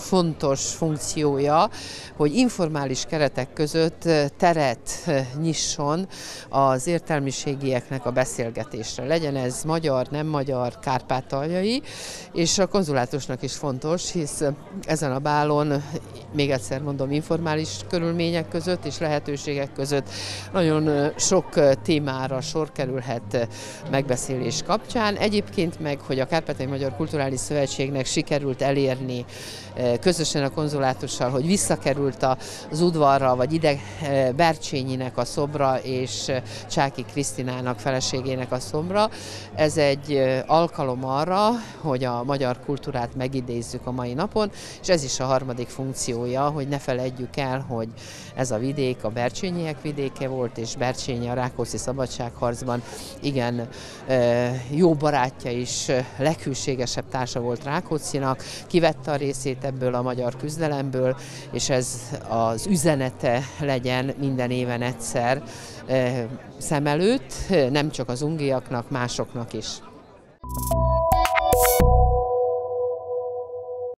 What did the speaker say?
fontos funkciója, hogy informális keretek között teret nyisson az értelmiségieknek a beszélgetésre. Legyen ez magyar, nem magyar, kárpátaljai, és a konzulátusnak is fontos, hisz ezen a bálon, még egyszer mondom, informális körülmények között és lehetőségek között nagyon sok témára sor kerülhet megbeszélés kapcsán. Egyébként meg, hogy a Kárpátai Magyar Kulturális Szövetségnek sikerült elérni közösen a konzulátussal, hogy visszakerült az udvarra, vagy ide Bercsényinek a szobra, és Csáki Krisztinának feleségének a szobra. Ez egy alkalom arra, hogy a magyar kultúrát megidézzük a mai napon, és ez is a harmadik funkciója, hogy ne felejtjük el, hogy ez a vidék a Bercsényiek vidéke volt, és Bercsényi a Rákóczi szabadságharcban igen jó barátja is, leghűségesebb társa volt Rákóczinak, kivette a részét ebből a magyar küzdelemből, és ez az üzenete legyen minden éven egyszer szem előtt, nem csak az ungiaknak, másoknak is.